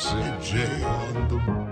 CJ on the